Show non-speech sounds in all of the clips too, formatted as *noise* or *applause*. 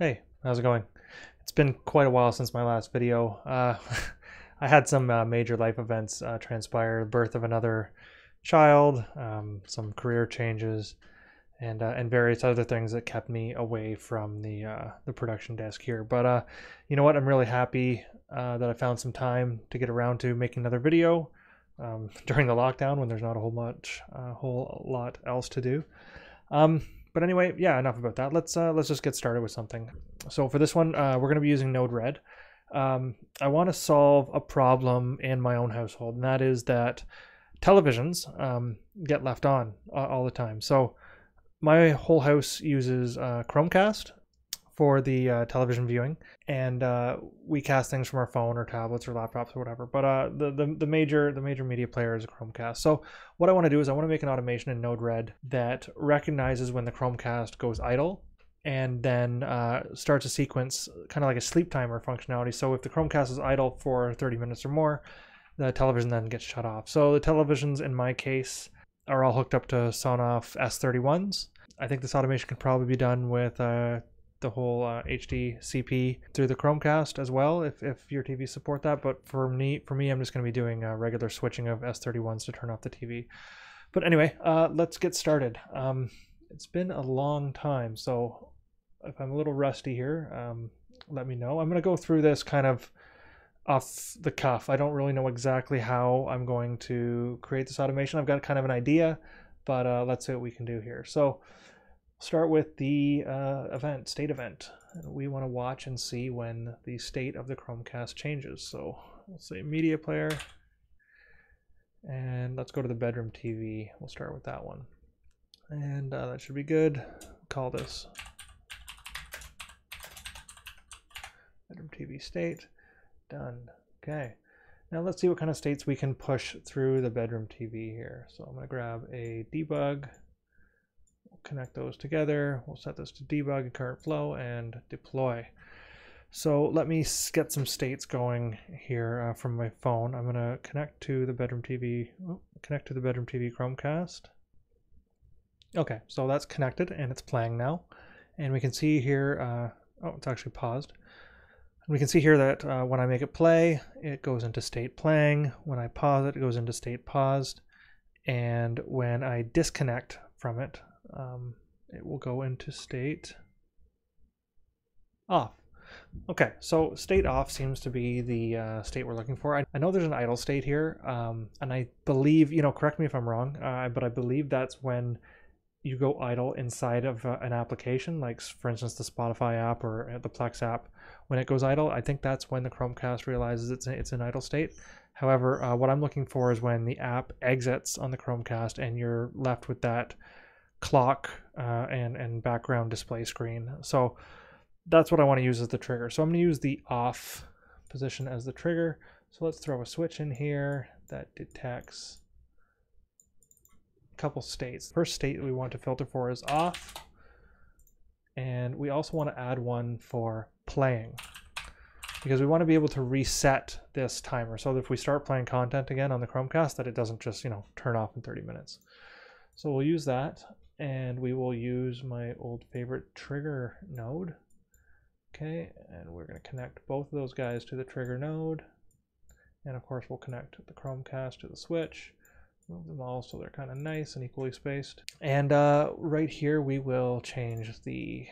Hey, how's it going? It's been quite a while since my last video. Uh, *laughs* I had some uh, major life events uh, transpire, the birth of another child, um, some career changes, and uh, and various other things that kept me away from the uh, the production desk here. But uh, you know what? I'm really happy that I found some time to get around to making another video um, *laughs* during the lockdown when there's not a whole much, whole lot else to do. Um, but anyway, yeah, enough about that. Let's uh, let's just get started with something. So for this one, uh, we're going to be using Node-RED. Um, I want to solve a problem in my own household, and that is that televisions um, get left on all the time. So my whole house uses uh, Chromecast, for the uh, television viewing, and uh, we cast things from our phone or tablets or laptops or whatever. But uh, the, the the major the major media player is Chromecast. So what I want to do is I want to make an automation in Node-RED that recognizes when the Chromecast goes idle and then uh, starts a sequence kind of like a sleep timer functionality. So if the Chromecast is idle for 30 minutes or more, the television then gets shut off. So the televisions in my case are all hooked up to Sonoff S31s. I think this automation can probably be done with uh, the whole uh, HD through the Chromecast as well, if, if your TV support that. But for me, for me, I'm just going to be doing a regular switching of S31s to turn off the TV. But anyway, uh, let's get started. Um, it's been a long time, so if I'm a little rusty here, um, let me know. I'm going to go through this kind of off the cuff. I don't really know exactly how I'm going to create this automation. I've got kind of an idea, but uh, let's see what we can do here. So start with the uh, event, state event. We want to watch and see when the state of the Chromecast changes. So we'll say media player. And let's go to the bedroom TV. We'll start with that one. And uh, that should be good. Call this bedroom TV state. Done. Okay. Now let's see what kind of states we can push through the bedroom TV here. So I'm going to grab a debug connect those together. We'll set this to debug and current flow and deploy. So let me get some states going here uh, from my phone. I'm going to connect to the bedroom TV, connect to the bedroom TV Chromecast. Okay, so that's connected and it's playing now. And we can see here, uh, oh, it's actually paused. And we can see here that uh, when I make it play, it goes into state playing. When I pause it, it goes into state paused. And when I disconnect from it, um, it will go into state off. Okay, so state off seems to be the uh, state we're looking for. I, I, know there's an idle state here, um, and I believe, you know, correct me if I'm wrong, uh, but I believe that's when you go idle inside of uh, an application, like for instance the Spotify app or uh, the Plex app. When it goes idle, I think that's when the Chromecast realizes it's it's an idle state. However, uh, what I'm looking for is when the app exits on the Chromecast and you're left with that clock uh, and, and background display screen. So that's what I want to use as the trigger. So I'm going to use the off position as the trigger. So let's throw a switch in here that detects a couple states. First state we want to filter for is off. And we also want to add one for playing because we want to be able to reset this timer so that if we start playing content again on the Chromecast that it doesn't just, you know, turn off in 30 minutes. So we'll use that and we will use my old favorite trigger node. Okay, and we're going to connect both of those guys to the trigger node. And of course, we'll connect the Chromecast to the switch. Move them all so they're kind of nice and equally spaced. And uh, right here, we will change the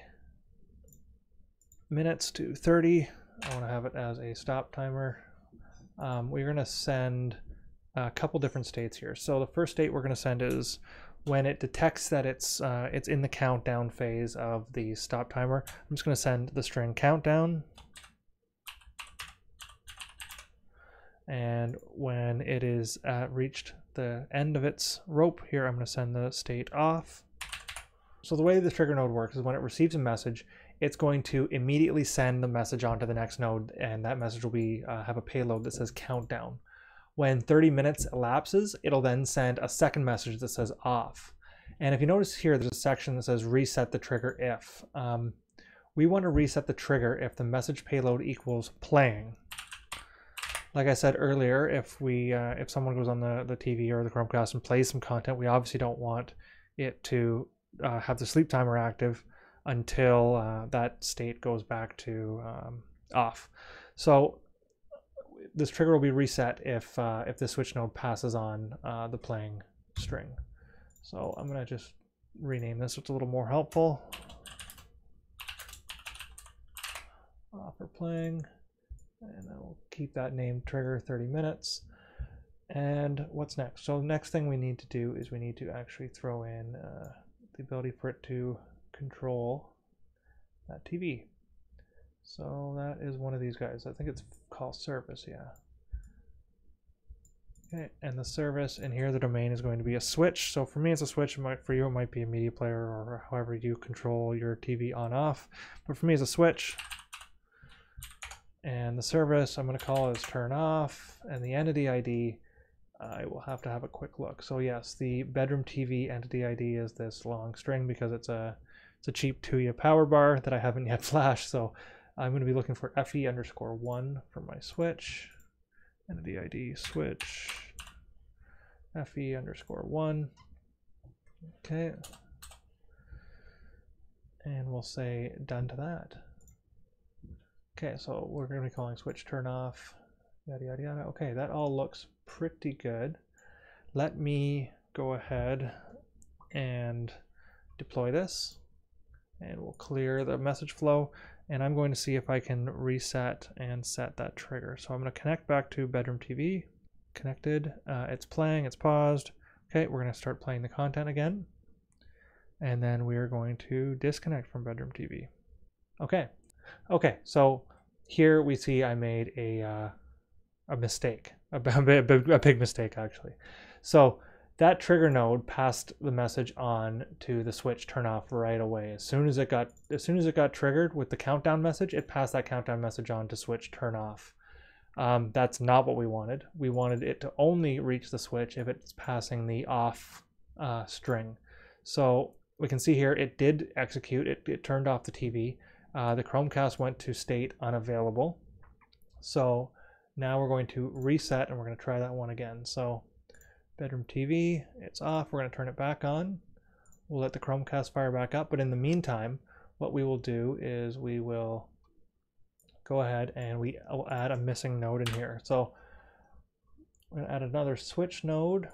minutes to 30. I want to have it as a stop timer. Um, we're going to send a couple different states here. So the first state we're going to send is when it detects that it's uh, it's in the countdown phase of the stop timer, I'm just going to send the string countdown. And when it is uh, reached the end of its rope here, I'm going to send the state off. So the way the trigger node works is when it receives a message, it's going to immediately send the message on to the next node, and that message will be uh, have a payload that says countdown. When 30 minutes elapses, it'll then send a second message that says off. And if you notice here, there's a section that says reset the trigger if. Um, we want to reset the trigger if the message payload equals playing. Like I said earlier, if we uh, if someone goes on the, the TV or the Chromecast and plays some content, we obviously don't want it to uh, have the sleep timer active until uh, that state goes back to um, off. So this trigger will be reset if uh, if the switch node passes on uh, the playing string. So I'm gonna just rename this so it's a little more helpful. for playing, and I will keep that name trigger 30 minutes. And what's next? So next thing we need to do is we need to actually throw in uh, the ability for it to control that TV. So that is one of these guys. I think it's called service, yeah. Okay, and the service, and here the domain is going to be a switch. So for me, it's a switch. For you, it might be a media player or however you control your TV on off. But for me, it's a switch. And the service, I'm going to call it as turn off. And the entity ID, I will have to have a quick look. So yes, the bedroom TV entity ID is this long string because it's a it's a cheap Tuya power bar that I haven't yet *laughs* flashed. So I'm going to be looking for FE underscore one for my switch. Entity ID switch FE underscore one. Okay. And we'll say done to that. Okay, so we're going to be calling switch turn off, yada, yada, yada. Okay, that all looks pretty good. Let me go ahead and deploy this and we'll clear the message flow and I'm going to see if I can reset and set that trigger. So I'm going to connect back to bedroom TV, connected, uh, it's playing, it's paused. Okay, we're going to start playing the content again. And then we are going to disconnect from bedroom TV. Okay, okay, so here we see I made a, uh, a mistake, *laughs* a, a, a big mistake actually. So that trigger node passed the message on to the switch turn off right away. As soon as it got as soon as it got triggered with the countdown message, it passed that countdown message on to switch turn off. Um, that's not what we wanted. We wanted it to only reach the switch if it's passing the off uh, string. So we can see here it did execute. It, it turned off the TV. Uh, the Chromecast went to state unavailable. So now we're going to reset and we're going to try that one again. So bedroom TV, it's off. We're going to turn it back on. We'll let the Chromecast fire back up. But in the meantime, what we will do is we will go ahead and we will add a missing node in here. So we're going to add another switch node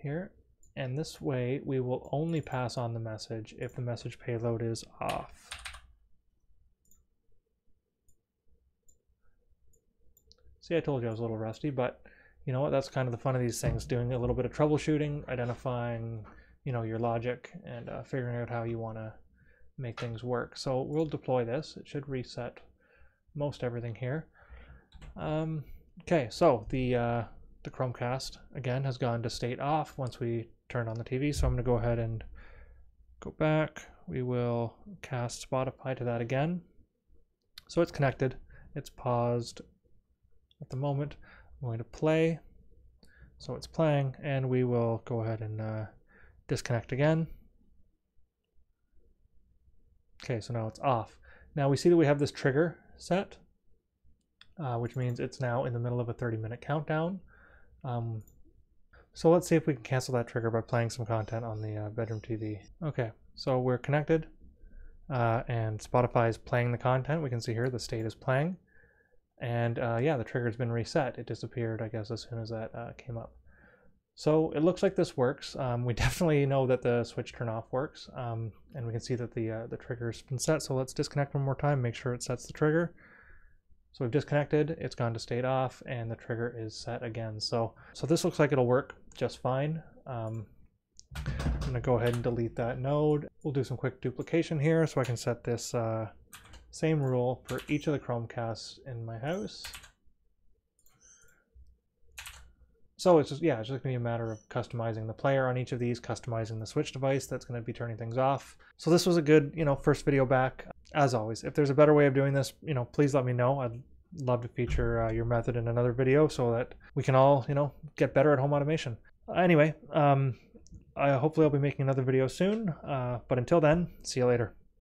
here. And this way we will only pass on the message if the message payload is off. See, I told you I was a little rusty, but you know what, that's kind of the fun of these things, doing a little bit of troubleshooting, identifying, you know, your logic and uh, figuring out how you want to make things work. So we'll deploy this. It should reset most everything here. Um, okay, so the, uh, the Chromecast, again, has gone to state off once we turn on the TV. So I'm going to go ahead and go back. We will cast Spotify to that again. So it's connected. It's paused at the moment. I'm going to play. So it's playing, and we will go ahead and uh, disconnect again. Okay, so now it's off. Now we see that we have this trigger set, uh, which means it's now in the middle of a 30 minute countdown. Um, so let's see if we can cancel that trigger by playing some content on the uh, bedroom TV. Okay, so we're connected uh, and Spotify is playing the content. We can see here the state is playing. And uh, yeah, the trigger's been reset. It disappeared, I guess, as soon as that uh, came up. So it looks like this works. Um, we *laughs* definitely know that the switch turn off works. Um, and we can see that the, uh, the trigger's been set. So let's disconnect one more time, make sure it sets the trigger. So we've disconnected, it's gone to state off, and the trigger is set again. So, so this looks like it'll work just fine. Um, I'm gonna go ahead and delete that node. We'll do some quick duplication here so I can set this uh, same rule for each of the Chromecasts in my house. So it's just, yeah, it's just gonna be a matter of customizing the player on each of these, customizing the switch device that's gonna be turning things off. So this was a good, you know, first video back. As always, if there's a better way of doing this, you know, please let me know. I'd love to feature uh, your method in another video so that we can all, you know, get better at home automation. Anyway, um, I hopefully I'll be making another video soon. Uh, but until then, see you later.